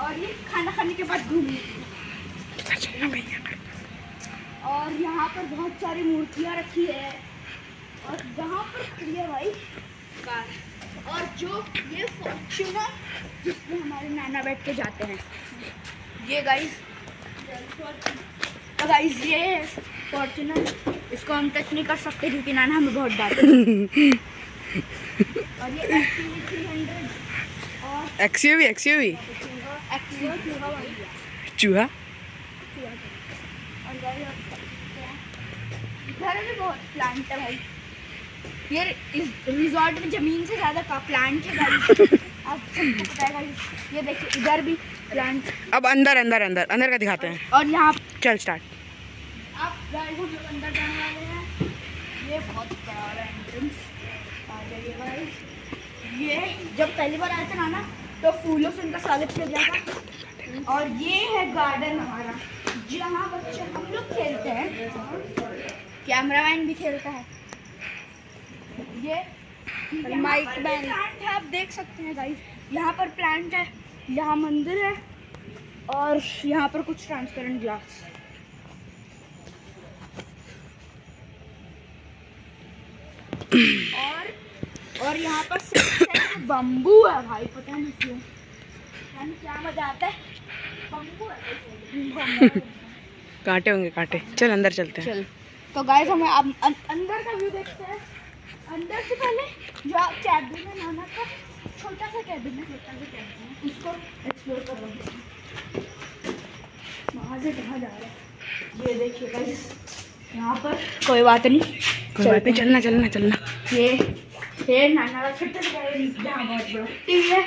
और ये खाना खाने के बाद यहाँ पर बहुत सारी मूर्तियाँ रखी है। और यहाँ पर भाई कार और जो ये फॉर्चूनर जिसमें हमारे नाना बैठ के जाते हैं। ये गाइस गाइस ये फॉर्चूनर इसको हम टच नहीं कर सकते क्योंकि नाना हमें बहुत डांटे और ये हंड्रेड और एक्सयूवी एक्सयूवी चूहा. घर में बहुत प्लांट है भाई। ये इस रिजॉर्ट में ज़मीन से ज़्यादा का प्लांट है आप ये देखिए इधर भी प्लांट अब अंदर अंदर अंदर अंदर का दिखाते हैं। और यहाँ चल स्टार्ट आप गाइस हम लोग अंदर जाने वाले हैं ये बहुत प्यारा एंट्रेंस आ जाइए गाइस ये जब पहली बार आए थे ना ना तो फूलों से उनका स्वागत किया गया था. और ये है गार्डन हमारा जहाँ बच्चे हम लोग खेलते हैं. कैमरा मैन भी खेलता है। ये माइक मैन प्लांट है आप देख सकते हैं गाइस यहाँ पर प्लांट है यहाँ मंदिर है और यहाँ पर कुछ ट्रांसपेरेंट ग्लास और यहाँ पर बम्बू है भाई पता नहीं क्यों। क्या मज़ा आता है। बम्बू है कांटे होंगे कांटे। चल अंदर चलते हैं। चल। तो गाइस हमें अब अं, अंदर का व्यू देखते हैं। अंदर से पहले जो आप कैबिन है नाना का छोटा सा कैबिन है छोटा सा कैबिन है उसको एक्सप्लोर कर रहे हैं। वहाँ से कहाँ जा रहे हैं? ये देखिए गाइस यहाँ पर कोई बात नहीं। कोई बात नहीं चलना चलना चलना। ये ये नाना का छोटा सा कैबिन बहुत बड़ा टीवी है?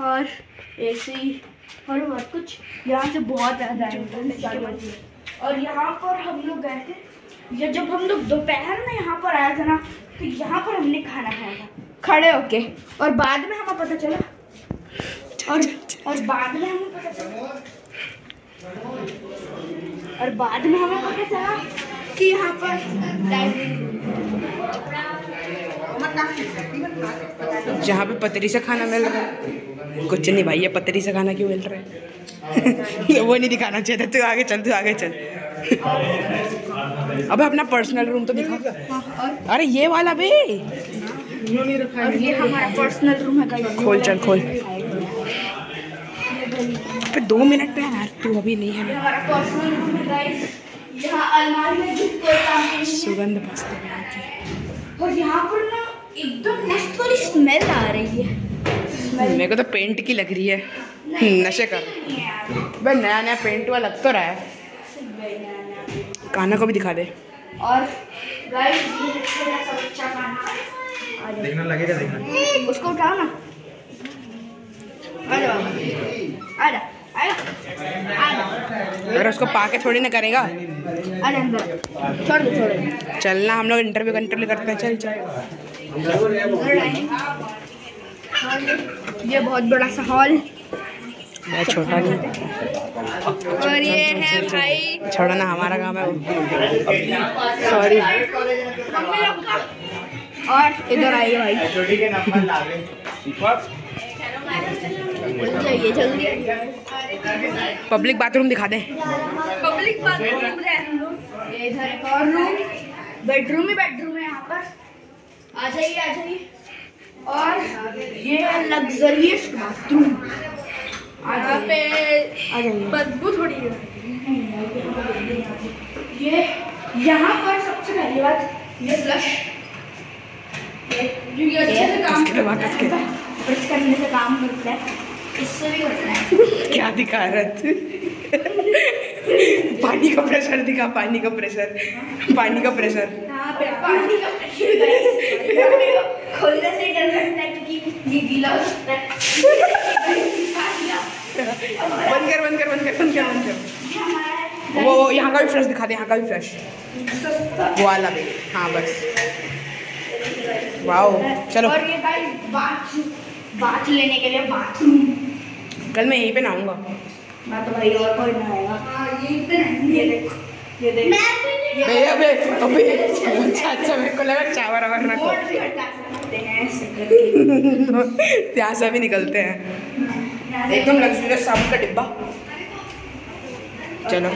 और और बहुत कुछ। यहाँ से बहुत ज़्यादा है और यहाँ पर हम लोग गए थे, या जब हम लोग दोपहर में यहाँ पर आया था ना तो यहाँ पर हमने खाना खाया था। खड़े होके, और बाद में हमें पता चला, और और बाद में हमें पता चला, और बाद में हमें पता चला कि यहाँ पर जहाँ पे पतरी से खाना मिल रहा है। कुछ नहीं भाई, ये पतरी से खाना क्यों मिल रहा है? वो नहीं दिखाना चाहिए तू आगे चल, तू आगे चल। अबे अपना पर्सनल रूम तो दिखा। अरे ये वाला ये है खोल, चल, खोल। पे दो मिनट पे यार, तू अभी नहीं है। ये सुगंध की और यहाँ पर ना एकदम मस्त वाली स्मेल आ रही है। मेरे को तो पेंट की लग रही है। नशे कर। है भाई नया नया पेंट हुआ लग तो रहा है। काना को भी दिखा दे। और जाओ देखना लगेगा देखना। उसको उठाओ ना। आ जाओ आ जा आ जा आ जा अगर उसको पाके थोड़ी ना करेगा। जा अंदर। छोड़ दो छोड़ दो। चलना हम लोग इंटरव्यू इंटरव्यू करते हैं। चल चल। ये बहुत बड़ा सा हॉल। मैं छोटा नहीं और ये है भाई। छोड़ा ना हमारा काम है। सॉरी और इधर आइए भाई। जल्दी पब्लिक बाथरूम दिखा दे। पब्लिक बाथरूम इधर एक और रूम बेडरूम ही बेडरूम है यहाँ पर। आ जाइए आ जाइए। और ये है लग्जरियस बाथरूम। यहाँ पे बदबू थोड़ी है। ये यहाँ पर सबसे पहली बात ये फ्लश जो ये अच्छे से काम दबा किसके? करने से काम करता है। इससे भी करता है। क्या दिखा रहा पानी का प्रेशर दिखा पानी का प्रेशर। पानी का प्रेशर। पानी का pressure guys। खोलने से डर लगता है क्योंकि ये गीला हो सकता है बंद कर बंद कर बंद कर बंद कर बंद कर। है वो वो यहाँ का भी फ्रेश दिखा दे यहाँ का भी फ्रेश वो वाला भी। हाँ बस। वाओ चलो। और ये बाथ बाथ लेने के लिए बाथरूम। कल मैं यहीं पे नहाऊँगा। मैं तो भाई और कोई ना आएगा। ये देख ये देख। भैया अबे अबे अच्छा अच्छा मेरे को लगा चावर वावर ना बोर्ड भी हैं निकलते हैं। एकदम लग्जूरियस साबुन का डिब्बा। चलो।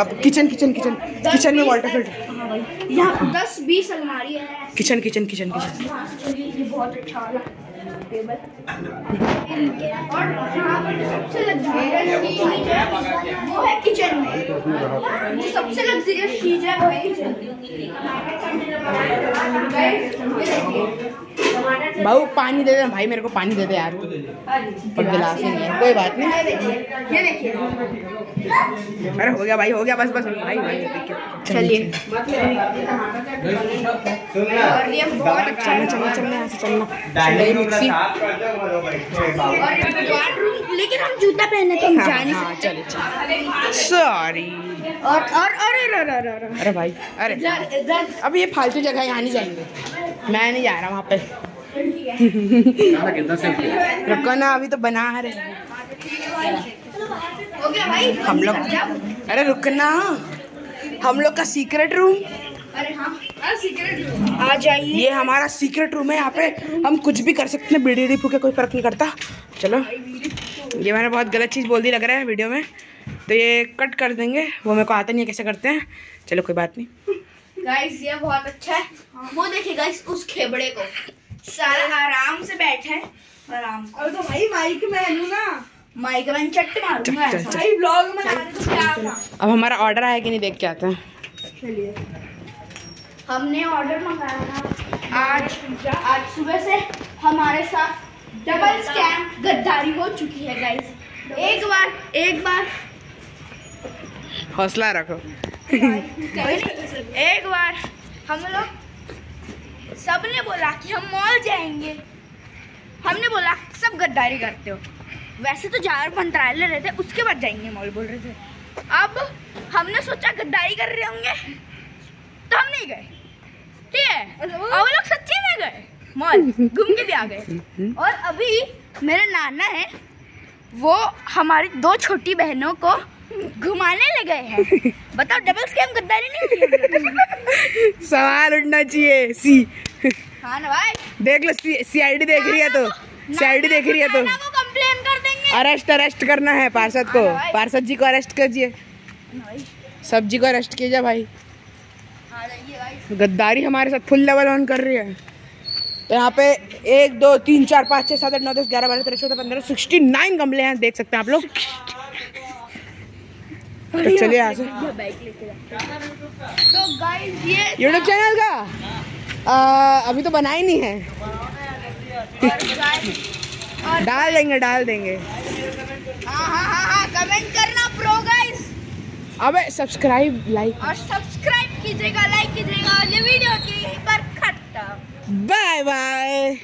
अब किचन किचन किचन। किचन में वाटर फ़िल्टर हाँ यहाँ दस बीस अलमारी है। Kitchen kitchen kitchen kitchen. ये बहुत अच्छा और यहाँ पर जो सबसे लग्जरियस चीज़ है वो है किचन में जो सबसे लग्जरियस चीज़ है वो है किचन भाऊ पानी दे दे भाई मेरे को पानी दे दे यार। पर गिलास ही नहीं है। कोई बात नहीं। ये देखिए अरे हो गया भाई हो गया बस बस। भाई भाई चलिए। बहुत अच्छा चलना चलना। यहाँ से चलना लेकिन हम जूता पहने तो हम जा नहीं हाँ सकते। चले सॉरी और और अरे अरे अरे अरे अरे भाई अरे। अब ये फालतू जगह यहाँ नहीं जाएँगे। मैं नहीं जा रहा वहाँ पे। रुको ना अभी तो बना रहे हैं। हो गया भाई हम लोग अरे रुकना। हम लोग का सीक्रेट रूम अरे हाँ हाँ सीक्रेट आ जाइए। ये हमारा सीक्रेट रूम है। यहाँ पे हम कुछ भी कर सकते हैं। बीड़ी डी फूके कोई फ़र्क नहीं करता। चलो। ये मैंने बहुत गलत चीज़ बोल दी लग रहा है वीडियो में। तो ये कट कर देंगे। वो मेरे को आता नहीं है कैसे करते हैं। चलो कोई बात नहीं। गाइस ये बहुत अच्छा है। वो देखिए गाइस उस खेबड़े को। सारा आराम से बैठा है। आराम और तो भाई माइक में है ना माइक में चट्ट मारूँगा। भाई ब्लॉग में लाने तो क्या था अब हमारा ऑर्डर आया कि नहीं देख के आते हैं? चलिए। हमने ऑर्डर मंगाया था आज आज सुबह से हमारे साथ डबल स्कैम गद्दारी हो चुकी है गाइस एक बार एक बार। हौसला रखो। एक बार हम लोग सबने बोला कि हम मॉल जाएँगे। हमने बोला सब गद्दारी करते हो। वैसे तो जार मंत्रालय रहे थे उसके बाद जाएँगे मॉल बोल रहे थे। अब हमने सोचा गद्दारी कर रहे होंगे तो हम नहीं गए। ठीक है? और वो लोग सच्ची में गए। मॉल घूम के भी आ गए। और अभी मेरे नाना है वो हमारी दो छोटी बहनों को घुमाने लगे हैं। बताओ डबल स्कैम गद्दारी नहीं सवाल उठना चाहिए सी। हाँ ना भाई। देख लो सीआईडी देख रही है तो। सीआईडी देख रही है तो। कंप्लेन कर देंगे। अरेस्ट अरेस्ट करना है पार्षद को। पार्षद जी को अरेस्ट कीजिए। भाई। सब जी को अरेस्ट कीजिए भाई। भाई। गद्दारी हमारे साथ फुल लेवल ऑन कर रही है। तो यहाँ पे एक दो तीन चार पाँच छः सात आठ नौ दस ग्यारह बारह तेरह चौदह पंद्रह सिक्सटी नाइन गमले हैं देख सकते हैं आप लोग। तो चलिए यहाँ से ये बाइक लेके जा तो ये यूट्यूब चैनल का? आ, अभी तो बना ही। नहीं है डाल देंगे डाल देंगे। हाँ हाँ हाँ हाँ कमेंट करना प्रो गाइस अबे सब्सक्राइब लाइक और सब्सक्राइब कीजिएगा लाइक कीजिएगा। और ये वीडियो की यहीं पर खत्म। Bye bye